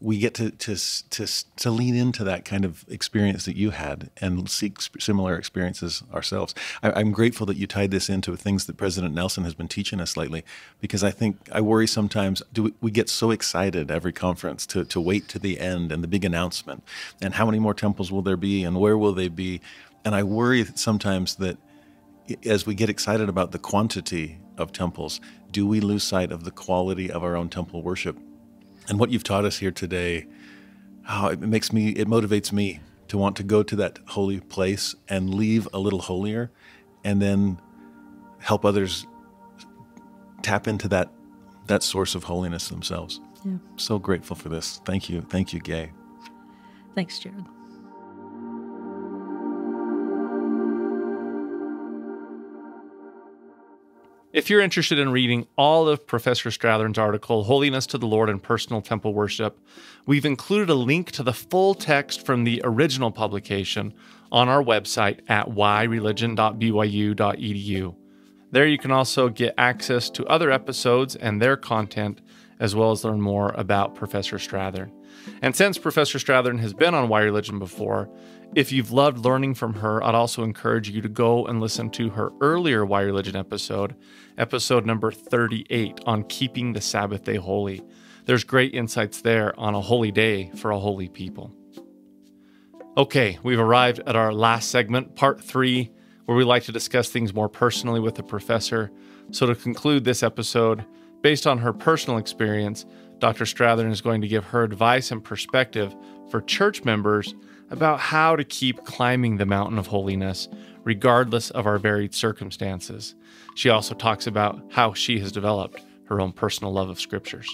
we get to, to, to, to lean into that kind of experience that you had and seek similar experiences ourselves. I, am grateful that you tied this into things that President Nelson has been teaching us lately, because I think I worry sometimes do we, we get so excited every conference to, to wait to the end and the big announcement and how many more temples will there be and where will they be? And I worry sometimes that as we get excited about the quantity of temples, do we lose sight of the quality of our own temple worship? And what you've taught us here today, oh, it makes me, it motivates me to want to go to that holy place and leave a little holier and then help others tap into that that source of holiness themselves. Yeah. So grateful for this. Thank you. Thank you, Gaye. Thanks, Jared. If you're interested in reading all of Professor Strathearn's article, Holiness to the Lord and Personal Temple Worship, we've included a link to the full text from the original publication on our website at whyreligion.byu.edu. There you can also get access to other episodes and their content, as well as learn more about Professor Strathearn. And since Professor Strathearn has been on Y Religion before, if you've loved learning from her, I'd also encourage you to go and listen to her earlier Y Religion episode, episode number 38 on keeping the Sabbath day holy. There's great insights there on a holy day for a holy people. Okay, we've arrived at our last segment, part three, where we like to discuss things more personally with the professor. So, to conclude this episode, based on her personal experience, Dr. Strathearn is going to give her advice and perspective for church members about how to keep climbing the mountain of holiness, regardless of our varied circumstances. She also talks about how she has developed her own personal love of scriptures.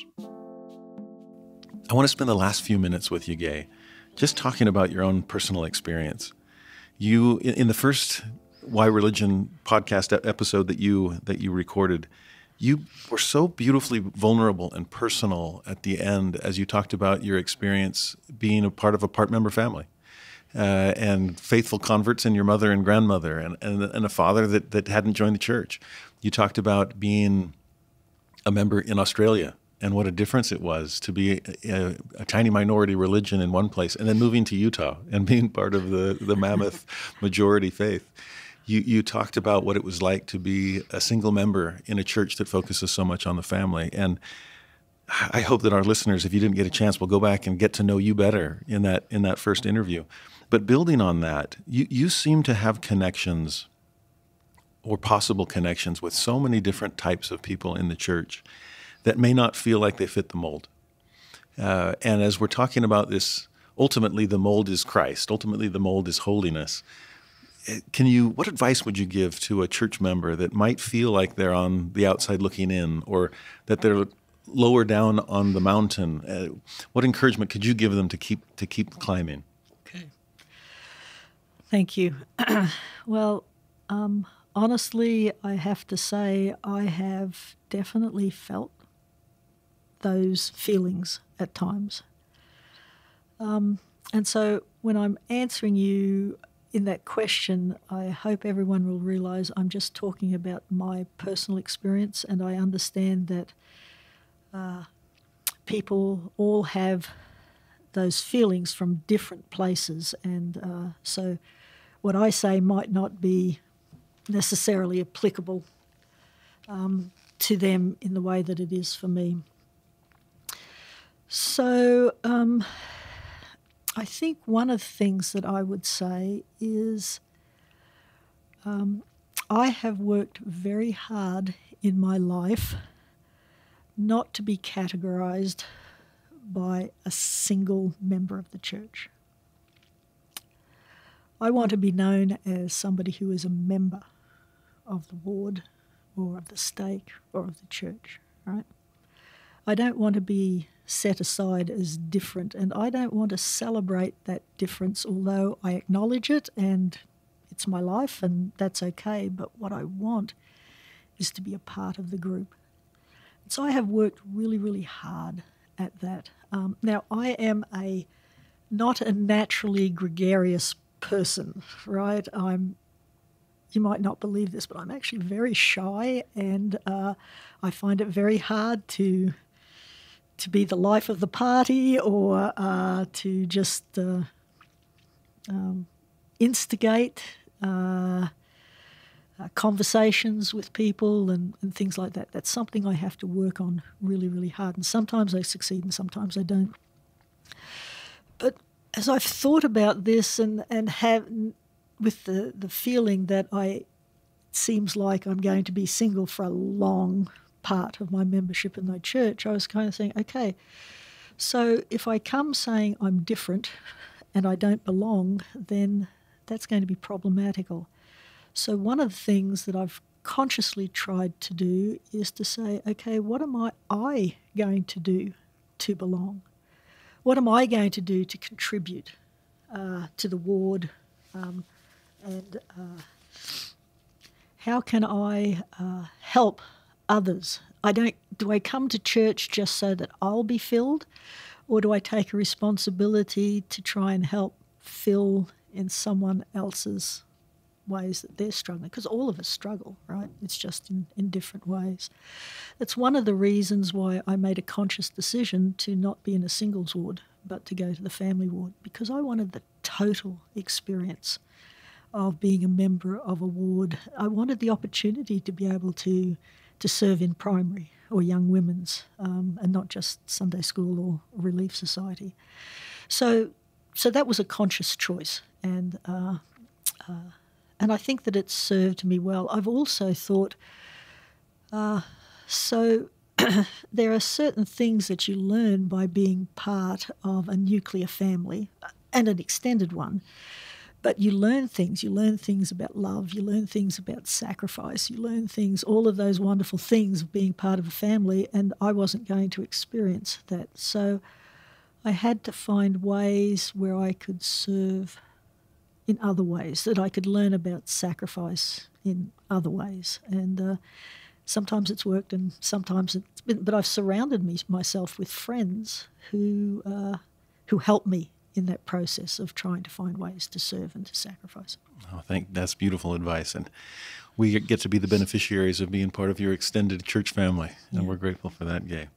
I want to spend the last few minutes with you, Gaye, just talking about your own personal experience. You, in the first Y Religion podcast episode that you that you recorded, you were so beautifully vulnerable and personal at the end as you talked about your experience being a part of a part member family uh, and faithful converts and your mother and grandmother and, and, and a father that, that hadn't joined the church. You talked about being a member in Australia and what a difference it was to be a, a, a, tiny minority religion in one place and then moving to Utah and being part of the, the mammoth *laughs* majority faith. You, you talked about what it was like to be a single member in a church that focuses so much on the family. And I hope that our listeners, if you didn't get a chance, will go back and get to know you better in that in that first interview. But building on that, you, you seem to have connections or possible connections with so many different types of people in the church that may not feel like they fit the mold. Uh, and as we're talking about this, ultimately the mold is Christ, ultimately the mold is holiness. Eh, can you, what advice would you give to a church member that might feel like they're on the outside looking in or that they're lower down on the mountain? Uh, what encouragement could you give them to keep, to keep climbing? Thank you. *clears throat* well, um, honestly, I have to say, I have definitely felt those feelings at times. Um, and so when I'm answering you in that question, I hope everyone will realize I'm just talking about my personal experience, and I understand that uh, people all have those feelings from different places, and uh, so what I say might not be necessarily applicable um, to them in the way that it is for me. So, um, I think one of the things that I would say is um, I have worked very hard in my life not to be categorized by a single member of the church. I want to be known as somebody who is a member of the ward or of the stake or of the church, right? I don't want to be set aside as different, and I don't want to celebrate that difference, although I acknowledge it and it's my life and that's okay. But what I want is to be a part of the group. So I have worked really, really hard at that. Um, now, I am a not a naturally gregarious person, right? I'm you might not believe this, but I'm actually very shy, and uh, I find it very hard to to be the life of the party or uh, to just uh, um, instigate uh, uh, conversations with people and, and things like that. That's something I have to work on really, really hard. And sometimes I succeed and sometimes I don't. But as I've thought about this and, and have with the, the feeling that I seems like I'm going to be single for a long part of my membership in the church, I was kind of saying, okay, so if I come saying I'm different and I don't belong, then that's going to be problematical. So, one of the things that I've consciously tried to do is to say, okay, what am I, I going to do to belong? What am I going to do to contribute uh, to the ward? Um, and uh, how can I uh, help others. I don't do I come to church just so that I'll be filled or do I take a responsibility to try and help fill in someone else's ways that they're struggling because all of us struggle right? It's just in, in different ways. That's one of the reasons why i made a conscious decision to not be in a singles ward but to go to the family ward because i wanted the total experience of being a member of a ward. I wanted the opportunity to be able to to serve in primary or young women's um, and not just Sunday school or Relief Society. So, so that was a conscious choice, and uh, uh, and I think that it served me well. I've also thought, uh, so *clears throat* there are certain things that you learn by being part of a nuclear family and an extended one but you learn things. You learn things about love. You learn things about sacrifice. You learn things, all of those wonderful things of being part of a family. And I wasn't going to experience that. So I had to find ways where I could serve in other ways, that I could learn about sacrifice in other ways. And uh, sometimes it's worked and sometimes it's been, but I've surrounded me, myself with friends who, uh, who help me in that process of trying to find ways to serve and to sacrifice. Oh, thank that's beautiful advice, and we get to be the beneficiaries of being part of your extended church family, and yeah. we're grateful for that, Gaye.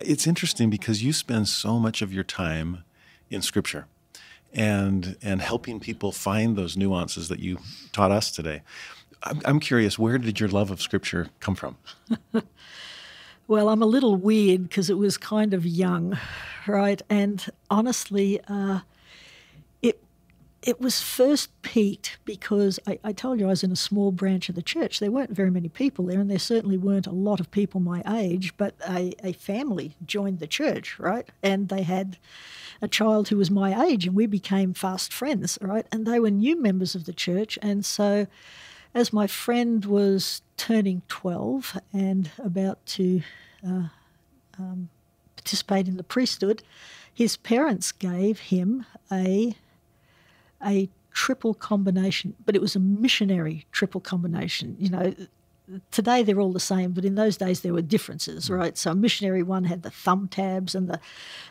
It's interesting because you spend so much of your time in Scripture, and and helping people find those nuances that you taught us today. I'm, I'm curious, where did your love of Scripture come from? *laughs* Well, I'm a little weird because it was kind of young, right? And honestly, uh, it was first piqued because I, I, told you I was in a small branch of the church. There weren't very many people there, and there certainly weren't a lot of people my age. But a, a family joined the church, right? And they had a child who was my age, and we became fast friends, right? And they were new members of the church, and so as my friend was turning 12 and about to uh, um, participate in the priesthood, his parents gave him a, a triple combination, but it was a missionary triple combination. You know, today they're all the same, but in those days there were differences, mm. right? So a missionary one had the thumb tabs and the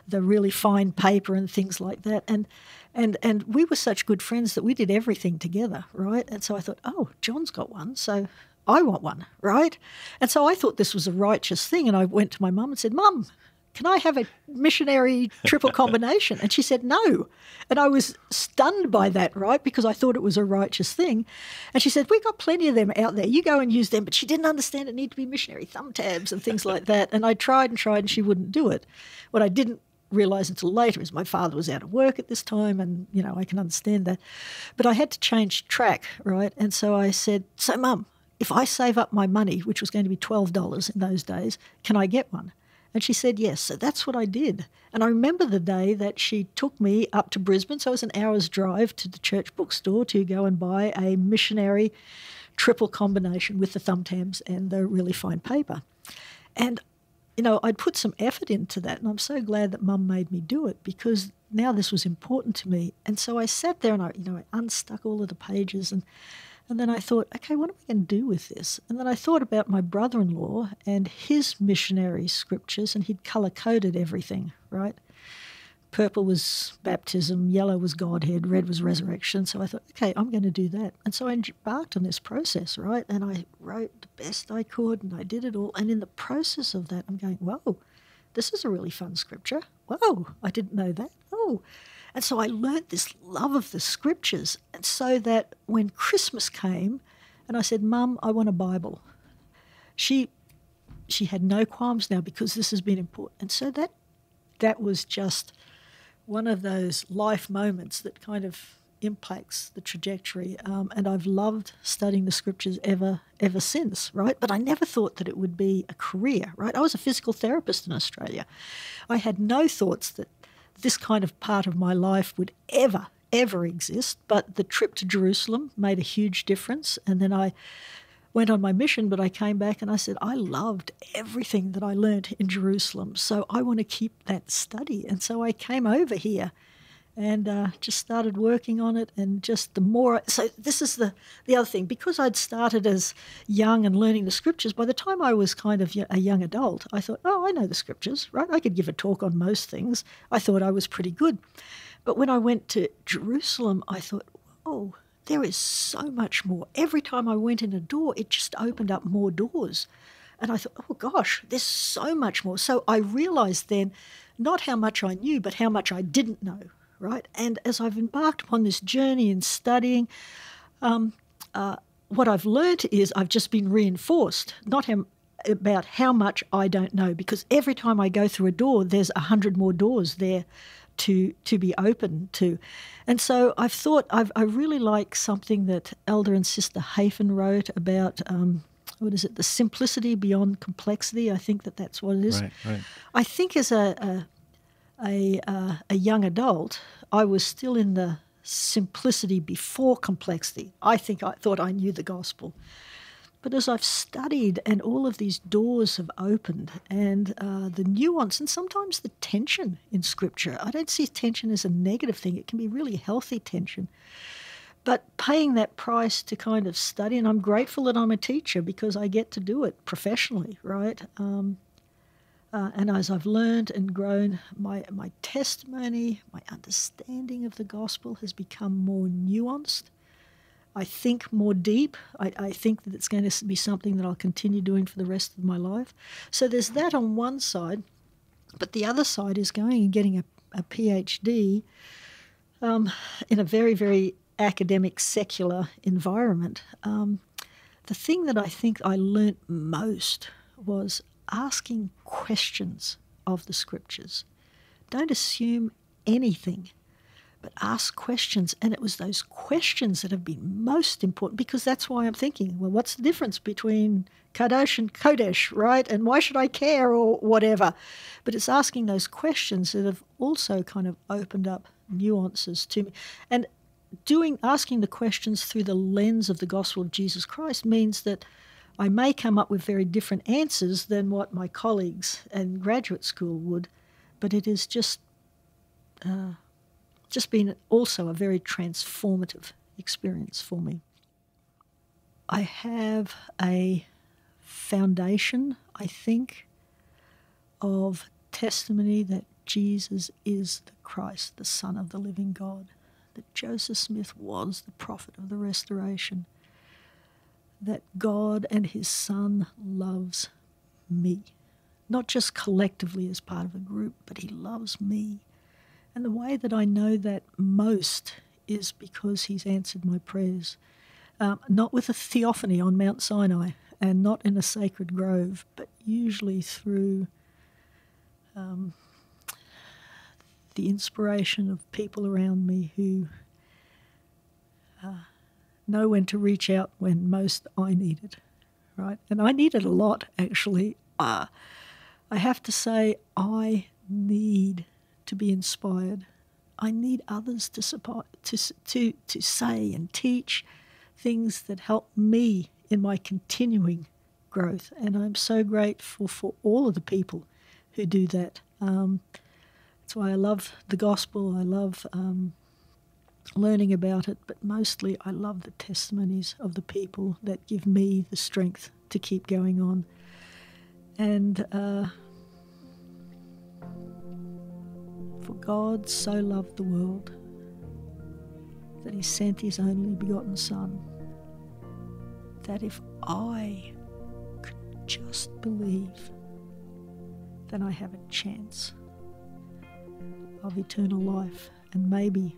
the really fine paper and things like that, and and and we were such good friends that we did everything together, right? And so I thought, oh, John's got one, so I want one, right? And so I thought this was a righteous thing, and I went to my mum and said, Mum, can I have a missionary triple *laughs* combination? And she said, no. And I was stunned by that, right? Because I thought it was a righteous thing. And she said, we've got plenty of them out there. You go and use them. But she didn't understand it needed to be missionary thumb tabs and things like that. And I tried and tried and she wouldn't do it. What I didn't realize until later is my father was out of work at this time and, you know, I can understand that. But I had to change track, right? And so I said, so mum, if I save up my money, which was going to be $12 in those days, can I get one? And she said yes. So that's what I did. And I remember the day that she took me up to Brisbane. So it was an hour's drive to the church bookstore to go and buy a missionary triple combination with the thumb tabs and the really fine paper. And, you know, I'd put some effort into that. And I'm so glad that mum made me do it because now this was important to me. And so I sat there and I, you know, I unstuck all of the pages and and then I thought, okay, what am I going to do with this? And then I thought about my brother in law and his missionary scriptures, and he'd color coded everything, right? Purple was baptism, yellow was Godhead, red was resurrection. So I thought, okay, I'm going to do that. And so I embarked on this process, right? And I wrote the best I could and I did it all. And in the process of that, I'm going, whoa, this is a really fun scripture. Whoa, I didn't know that. Oh, and so I learnt this love of the scriptures. And so that when Christmas came and I said, Mum, I want a Bible, she she had no qualms now because this has been important. And so that that was just one of those life moments that kind of impacts the trajectory. Um, and I've loved studying the scriptures ever ever since, right? But I never thought that it would be a career, right? I was a physical therapist in Australia. I had no thoughts that this kind of part of my life would ever, ever exist. But the trip to Jerusalem made a huge difference. And then I went on my mission, but I came back and I said, I loved everything that I learned in Jerusalem. So I want to keep that study. And so I came over here and uh, just started working on it. And just the more, so this is the, the other thing, because I'd started as young and learning the scriptures, by the time I was kind of a young adult, I thought, oh, I know the scriptures, right? I could give a talk on most things. I thought I was pretty good. But when I went to Jerusalem, I thought, oh, there is so much more. Every time I went in a door, it just opened up more doors. And I thought, oh gosh, there's so much more. So I realized then not how much I knew, but how much I didn't know right? And as I've embarked upon this journey in studying, um, uh, what I've learnt is I've just been reinforced, not about how much I don't know, because every time I go through a door, there's a hundred more doors there to to be open to. And so I've thought I've, I really like something that Elder and Sister Hafen wrote about. Um, what is it? The simplicity beyond complexity. I think that that's what it is. Right, right. I think as a, a a, uh, a young adult, I was still in the simplicity before complexity. I think I thought I knew the gospel. But as I've studied and all of these doors have opened and uh, the nuance and sometimes the tension in scripture, I don't see tension as a negative thing. It can be really healthy tension. But paying that price to kind of study, and I'm grateful that I'm a teacher because I get to do it professionally, right? Um, uh, and as I've learned and grown, my, my testimony, my understanding of the gospel has become more nuanced. I think more deep. I, I, think that it's going to be something that I'll continue doing for the rest of my life. So there's that on one side, but the other side is going and getting a, a PhD um, in a very, very academic, secular environment. Um, the thing that I think I learnt most was asking questions of the scriptures. Don't assume anything, but ask questions. And it was those questions that have been most important because that's why I'm thinking, well, what's the difference between Kadosh and Kodesh, right? And why should I care or whatever? But it's asking those questions that have also kind of opened up nuances to me. And doing asking the questions through the lens of the gospel of Jesus Christ means that I may come up with very different answers than what my colleagues in graduate school would, but it is just uh, just been also a very transformative experience for me. I have a foundation, I think, of testimony that Jesus is the Christ, the Son of the living God, that Joseph Smith was the prophet of the restoration, that God and his Son loves me, not just collectively as part of a group, but he loves me. And the way that I know that most is because he's answered my prayers, um, not with a theophany on Mount Sinai and not in a sacred grove, but usually through um, the inspiration of people around me who uh, know when to reach out when most I need it, right? And I need it a lot, actually. Uh, I have to say, I need to be inspired. I need others to support, to to to say and teach things that help me in my continuing growth. And I'm so grateful for all of the people who do that. Um, that's why I love the gospel. I love um, learning about it, but mostly I love the testimonies of the people that give me the strength to keep going on. And uh, for God so loved the world that he sent his only begotten Son, that if I could just believe, then I have a chance of eternal life. And maybe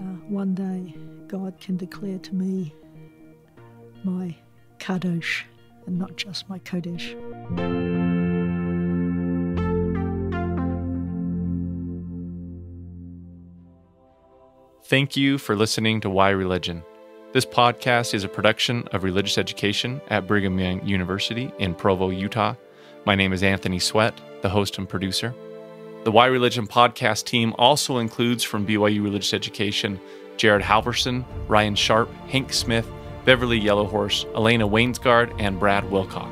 uh, one day God can declare to me my kadosh and not just my kodesh. Thank you for listening to Y Religion. This podcast is a production of religious education at Brigham Young University in Provo, Utah. My name is Anthony Sweat, the host and producer. The Y Religion podcast team also includes from BYU Religious Education Jared Halverson, Ryan Sharp, Hank Smith, Beverly Yellowhorse, Elena Wainsgard, and Brad Wilcox.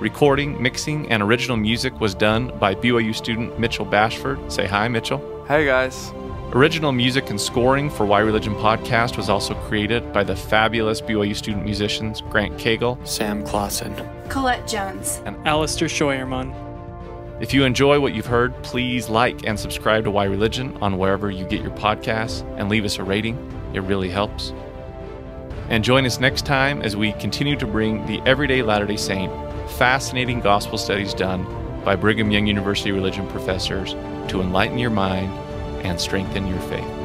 Recording, mixing, and original music was done by BYU student Mitchell Bashford. Say hi, Mitchell. Hey guys. Original music and scoring for Y Religion podcast was also created by the fabulous BYU student musicians Grant Cagle, Sam Clausen, Colette Jones, and Alistair Scheuermann. If you enjoy what you've heard, please like and subscribe to Y Religion on wherever you get your podcasts and leave us a rating. It really helps. And join us next time as we continue to bring the everyday Latter day Saint fascinating gospel studies done by Brigham Young University religion professors to enlighten your mind and strengthen your faith.